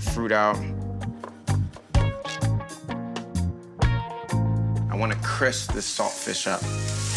Fruit out. I want to crisp this saltfish up.